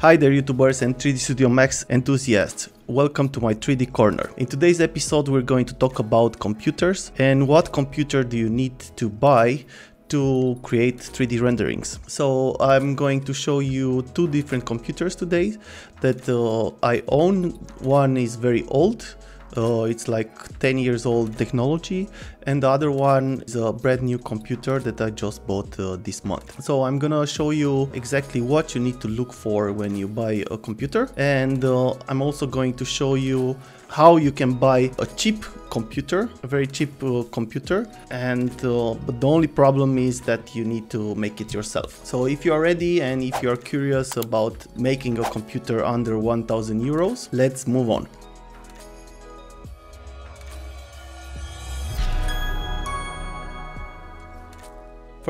Hi there YouTubers and 3D Studio Max enthusiasts. Welcome to my 3D corner. In today's episode we're going to talk about computers and what computer do you need to buy to create 3D renderings. So I'm going to show you two different computers today that uh, I own. One is very old uh, it's like 10 years old technology and the other one is a brand new computer that I just bought uh, this month. So I'm gonna show you exactly what you need to look for when you buy a computer and uh, I'm also going to show you how you can buy a cheap computer, a very cheap uh, computer and uh, but the only problem is that you need to make it yourself. So if you are ready and if you are curious about making a computer under 1000 euros, let's move on.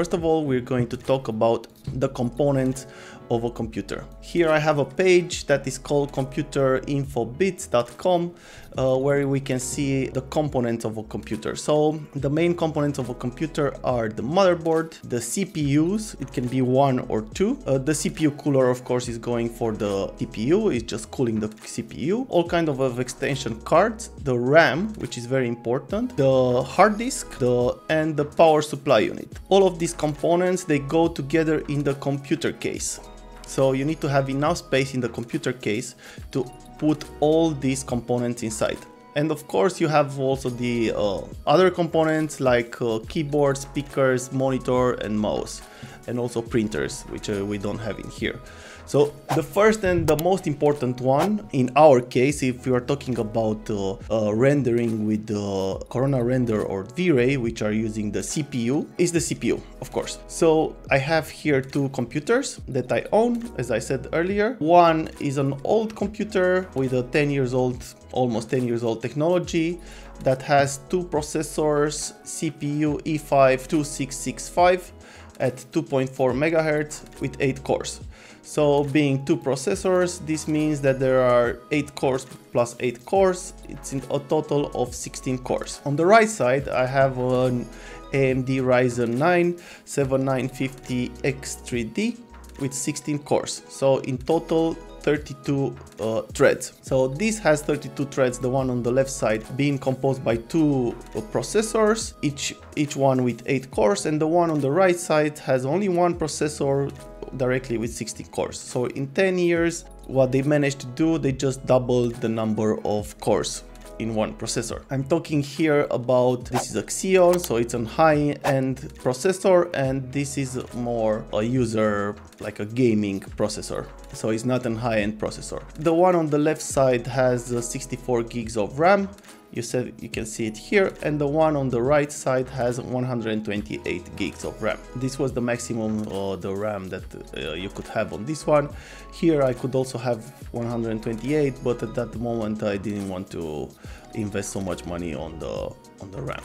First of all, we're going to talk about the components of a computer. Here I have a page that is called computerinfobits.com uh, where we can see the components of a computer. So the main components of a computer are the motherboard, the CPUs, it can be one or two. Uh, the CPU cooler of course is going for the CPU, it's just cooling the CPU. All kind of, of extension cards, the RAM which is very important, the hard disk the, and the power supply unit. All of these components they go together in the computer case. So you need to have enough space in the computer case to put all these components inside. And of course you have also the uh, other components like uh, keyboard, speakers, monitor and mouse and also printers which uh, we don't have in here. So the first and the most important one in our case, if you are talking about uh, uh, rendering with the Corona Render or V-Ray, which are using the CPU, is the CPU, of course. So I have here two computers that I own, as I said earlier. One is an old computer with a 10 years old, almost 10 years old technology that has two processors, CPU E5 2665 at 2.4 megahertz with 8 cores. So being two processors, this means that there are 8 cores plus 8 cores, it's a total of 16 cores. On the right side I have an AMD Ryzen 9 7950X3D with 16 cores. So in total 32 uh, threads. So this has 32 threads, the one on the left side being composed by two uh, processors, each, each one with 8 cores, and the one on the right side has only one processor directly with 60 cores. So in 10 years, what they managed to do, they just doubled the number of cores in one processor. I'm talking here about this is a Xeon, so it's a high-end processor and this is more a user, like a gaming processor. So it's not a high-end processor. The one on the left side has uh, 64 gigs of RAM, you said you can see it here and the one on the right side has 128 gigs of RAM. This was the maximum uh, the RAM that uh, you could have on this one. Here I could also have 128 but at that moment I didn't want to invest so much money on the on the RAM.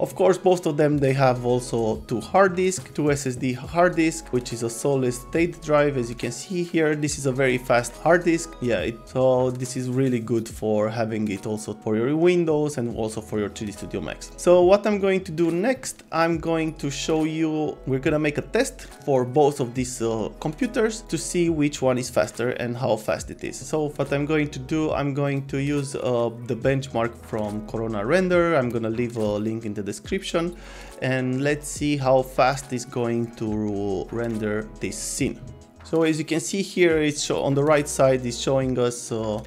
Of course, both of them, they have also two hard disk, two SSD hard disk, which is a solid state drive. As you can see here, this is a very fast hard disk. Yeah, it, so this is really good for having it also for your Windows and also for your 3D Studio Max. So what I'm going to do next, I'm going to show you, we're gonna make a test for both of these uh, computers to see which one is faster and how fast it is. So what I'm going to do, I'm going to use uh, the benchmark from Corona Render. I'm gonna leave a link in the description and let's see how fast it's going to render this scene. So as you can see here, it's on the right side, is showing us uh,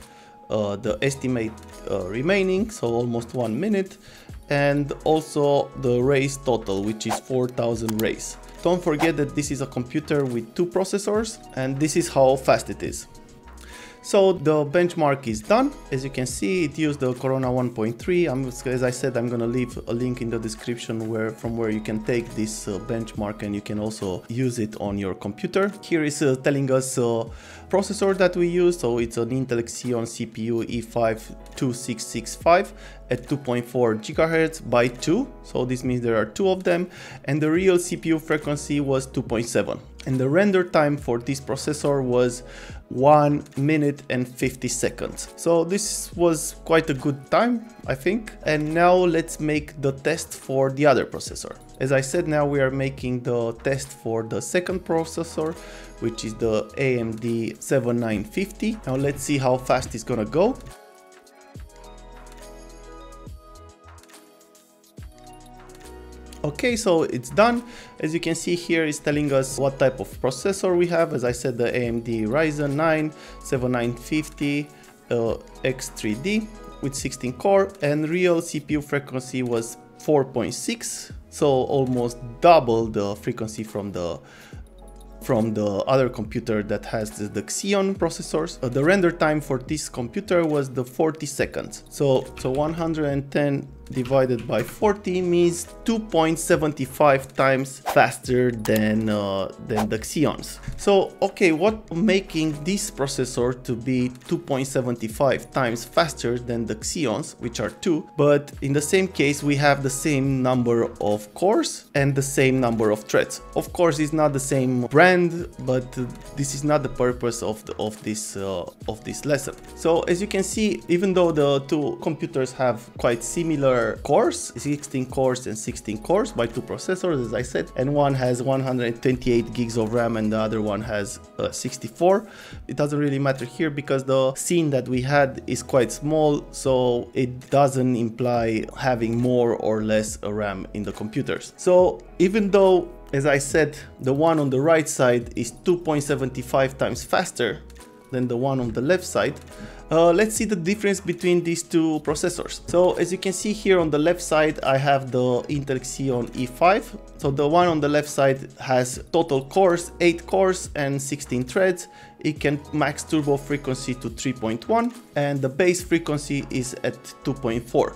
uh, the estimate uh, remaining, so almost one minute, and also the rays total, which is 4000 rays. Don't forget that this is a computer with two processors, and this is how fast it is. So the benchmark is done. As you can see, it used the Corona 1.3. as I said, I'm gonna leave a link in the description where from where you can take this uh, benchmark and you can also use it on your computer. Here is uh, telling us uh, processor that we use. So it's an Intel Xeon CPU E5 2665 at 2.4 gigahertz by 2, so this means there are two of them, and the real CPU frequency was 2.7. And the render time for this processor was 1 minute and 50 seconds. So this was quite a good time, I think. And now let's make the test for the other processor. As I said, now we are making the test for the second processor, which is the AMD 7950. Now let's see how fast it's gonna go. Okay, so it's done. As you can see here, it's telling us what type of processor we have. As I said, the AMD Ryzen 9 7950 uh, X3D with 16 core and real CPU frequency was 4.6 so almost double the frequency from the from the other computer that has the, the Xeon processors. Uh, the render time for this computer was the 40 seconds. So, so 110 divided by 40 means 2.75 times faster than uh, than the Xeons. So okay, what making this processor to be 2.75 times faster than the Xeons, which are 2, but in the same case we have the same number of cores and the same number of threads. Of course, it's not the same brand, but this is not the purpose of the, of this uh, of this lesson. So as you can see, even though the two computers have quite similar cores, 16 cores and 16 cores by two processors, as I said, and one has 128 gigs of RAM and the other one has uh, 64. It doesn't really matter here because the scene that we had is quite small, so it doesn't imply having more or less RAM in the computers. So even though as I said, the one on the right side is 2.75 times faster than the one on the left side. Uh, let's see the difference between these two processors. So as you can see here on the left side, I have the Intel Xeon E5. So the one on the left side has total cores, 8 cores and 16 threads. It can max turbo frequency to 3.1 and the base frequency is at 2.4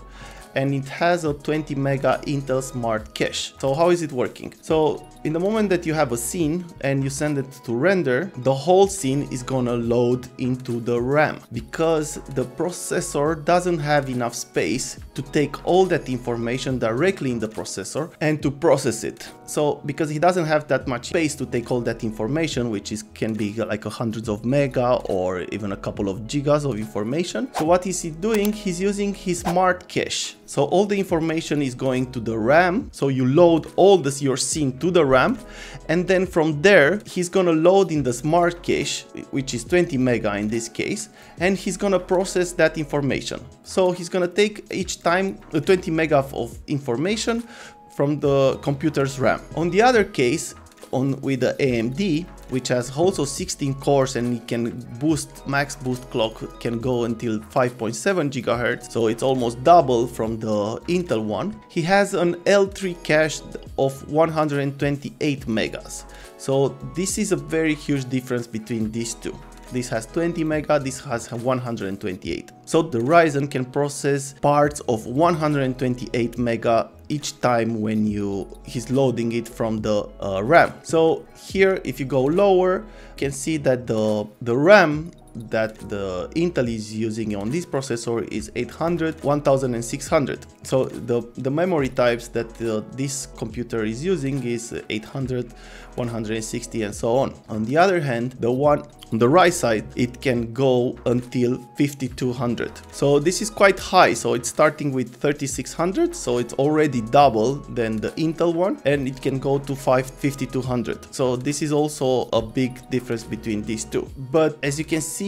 and it has a 20 mega Intel Smart Cache. So how is it working? So in the moment that you have a scene and you send it to render, the whole scene is gonna load into the RAM because the processor doesn't have enough space to take all that information directly in the processor and to process it. So because he doesn't have that much space to take all that information, which is can be like hundreds of mega or even a couple of gigas of information. So what is he doing? He's using his smart cache. So all the information is going to the RAM. So you load all this your scene to the RAM and then from there he's gonna load in the smart cache which is 20 mega in this case and he's gonna process that information. So he's gonna take each time the 20 mega of information from the computer's RAM. On the other case, on with the AMD, which has also 16 cores and it can boost, max boost clock can go until 5.7 gigahertz, so it's almost double from the Intel one. He has an L3 cache of 128 megas. So this is a very huge difference between these two. This has 20 mega, this has 128. So the Ryzen can process parts of 128 mega each time when you he's loading it from the uh, RAM. So here if you go lower you can see that the the RAM that the Intel is using on this processor is 800, 1600. So the, the memory types that uh, this computer is using is 800, 160 and so on. On the other hand, the one on the right side, it can go until 5200. So this is quite high. So it's starting with 3600. So it's already double than the Intel one and it can go to 5 5200. So this is also a big difference between these two. But as you can see,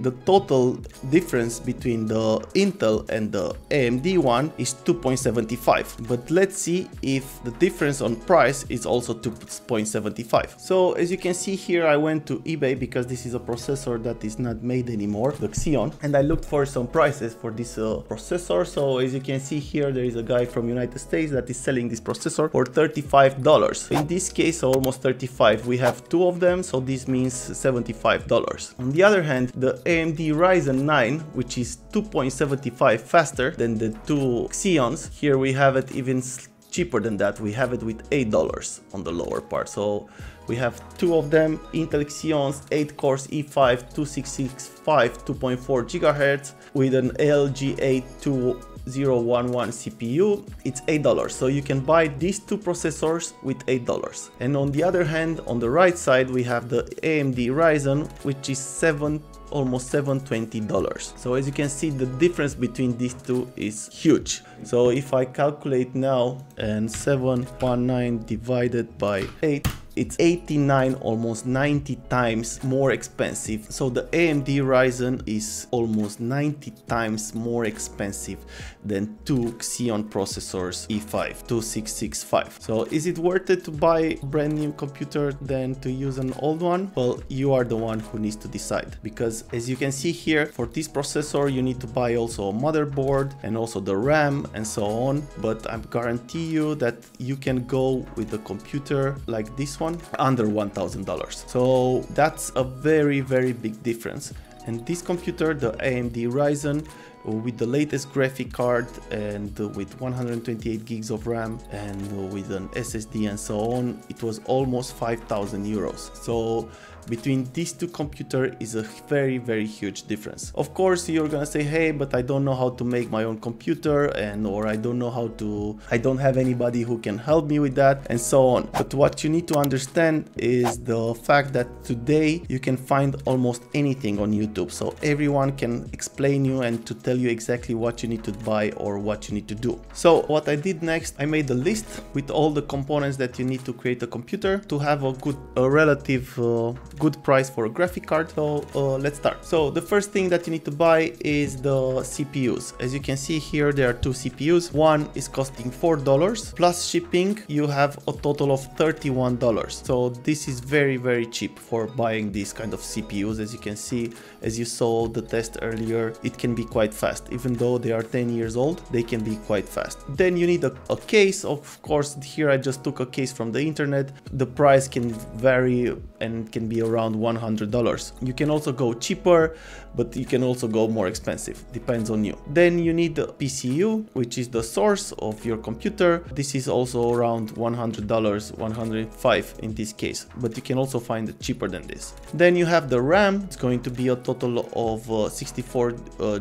the total difference between the Intel and the AMD one is 2.75. But let's see if the difference on price is also 2.75. So as you can see here, I went to eBay because this is is a processor that is not made anymore, the Xeon, and I looked for some prices for this uh, processor. So as you can see here, there is a guy from United States that is selling this processor for $35. In this case, almost 35. We have two of them, so this means $75. On the other hand, the AMD Ryzen 9, which is 2.75 faster than the two Xeons, here we have it even cheaper than that. We have it with $8 on the lower part. So we have two of them, Intel Xeons 8 cores E5 2665 2.4 GHz with an LGA2 4011 CPU, it's $8. So you can buy these two processors with $8. And on the other hand, on the right side, we have the AMD Ryzen, which is 7 almost $720. So as you can see, the difference between these two is huge. So if I calculate now and 719 divided by 8, it's 89 almost 90 times more expensive. So the AMD Ryzen is almost 90 times more expensive than two Xeon processors E5 2665 so is it worth it to buy a brand new computer than to use an old one? Well you are the one who needs to decide because as you can see here for this processor you need to buy also a motherboard and also the RAM and so on. But I guarantee you that you can go with a computer like this one under $1000 so that's a very very big difference. And this computer the AMD Ryzen Uh, with the latest graphic card and with 128 gigs of RAM and with an SSD and so on it was almost 5000 euros. So between these two computers is a very very huge difference. Of course you're gonna say hey but i don't know how to make my own computer and or i don't know how to i don't have anybody who can help me with that and so on. But what you need to understand is the fact that today you can find almost anything on youtube. So everyone can explain you and to tell you exactly what you need to buy or what you need to do so what i did next i made a list with all the components that you need to create a computer to have a good a relative uh, good price for a graphic card. So uh, let's start. So the first thing that you need to buy is the CPUs. As you can see here, there are two CPUs. One is costing $4 plus shipping. You have a total of $31. So this is very, very cheap for buying these kind of CPUs. As you can see, as you saw the test earlier, it can be quite fast. Even though they are 10 years old, they can be quite fast. Then you need a, a case. Of course, here I just took a case from the internet. The price can vary and can be around $100. You can also go cheaper, but you can also go more expensive, depends on you. Then you need the PCU, which is the source of your computer. This is also around $100, 105 in this case, but you can also find it cheaper than this. Then you have the RAM, it's going to be a total of uh, 64 uh,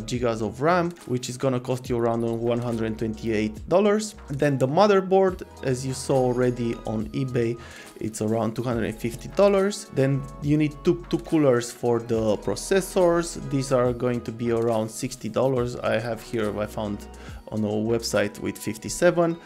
gigas of RAM, which is gonna cost you around $128. Then the motherboard, as you saw already on eBay, it's around $250 then you need two, two coolers for the processors. These are going to be around $60 I have here I found on a website with 57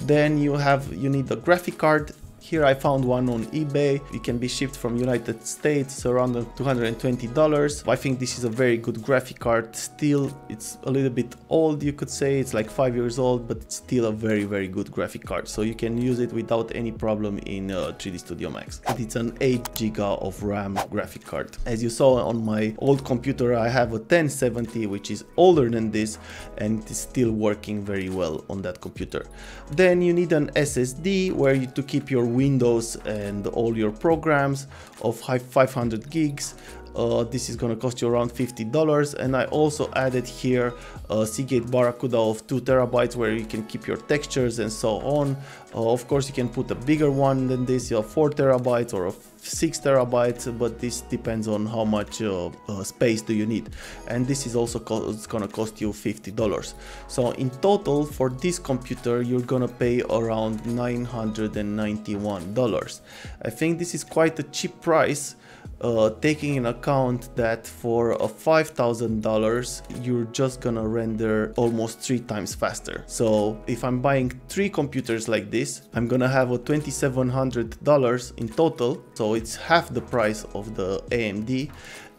then you have you need a graphic card here I found one on eBay. It can be shipped from United States. It's around $220. I think this is a very good graphic card. Still, it's a little bit old, you could say. It's like five years old, but it's still a very, very good graphic card. So you can use it without any problem in uh, 3D Studio Max. And It's an 8 giga of RAM graphic card. As you saw on my old computer, I have a 1070, which is older than this, and it's still working very well on that computer. Then you need an SSD where you to keep your Windows and all your programs of 500 gigs. Uh, this is gonna cost you around $50 and I also added here a Seagate Barracuda of 2 terabytes where you can keep your textures and so on. Uh, of course you can put a bigger one than this, have 4 terabytes or a 6 terabytes but this depends on how much uh, uh, space do you need. And this is also it's gonna cost you $50 so in total for this computer you're gonna pay around $991 I think this is quite a cheap price uh, taking in account that for a $5,000 you're just gonna render almost three times faster. So if I'm buying three computers like this, I'm gonna have a $2,700 in total. So it's half the price of the AMD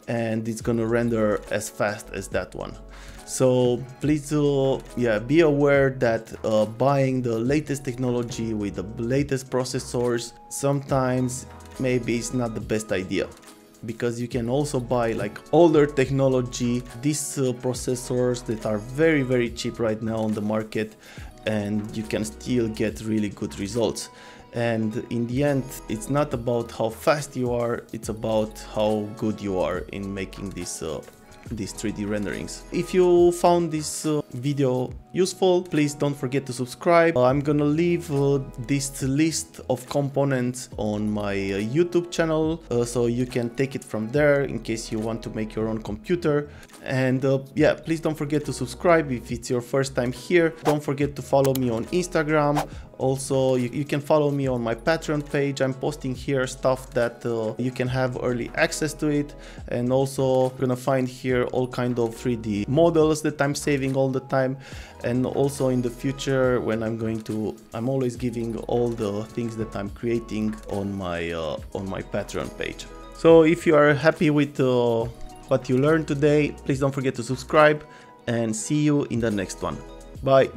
and it's gonna render as fast as that one. So please uh, yeah, be aware that uh, buying the latest technology with the latest processors sometimes maybe it's not the best idea because you can also buy like older technology these uh, processors that are very very cheap right now on the market and you can still get really good results and in the end it's not about how fast you are it's about how good you are in making these uh, these 3D renderings. If you found this uh, video useful, please don't forget to subscribe. I'm gonna leave uh, this list of components on my uh, YouTube channel uh, so you can take it from there in case you want to make your own computer. And yeah, please don't forget to subscribe if it's your first time here. Don't forget to follow me on Instagram. Also, you, you can follow me on my Patreon page. I'm posting here stuff that uh, you can have early access to it. And also you're gonna find here all kind of 3D models that I'm saving all the time. And also in the future when I'm going to, I'm always giving all the things that I'm creating on my, uh, on my Patreon page. So if you are happy with uh, what you learned today, please don't forget to subscribe and see you in the next one. Bye.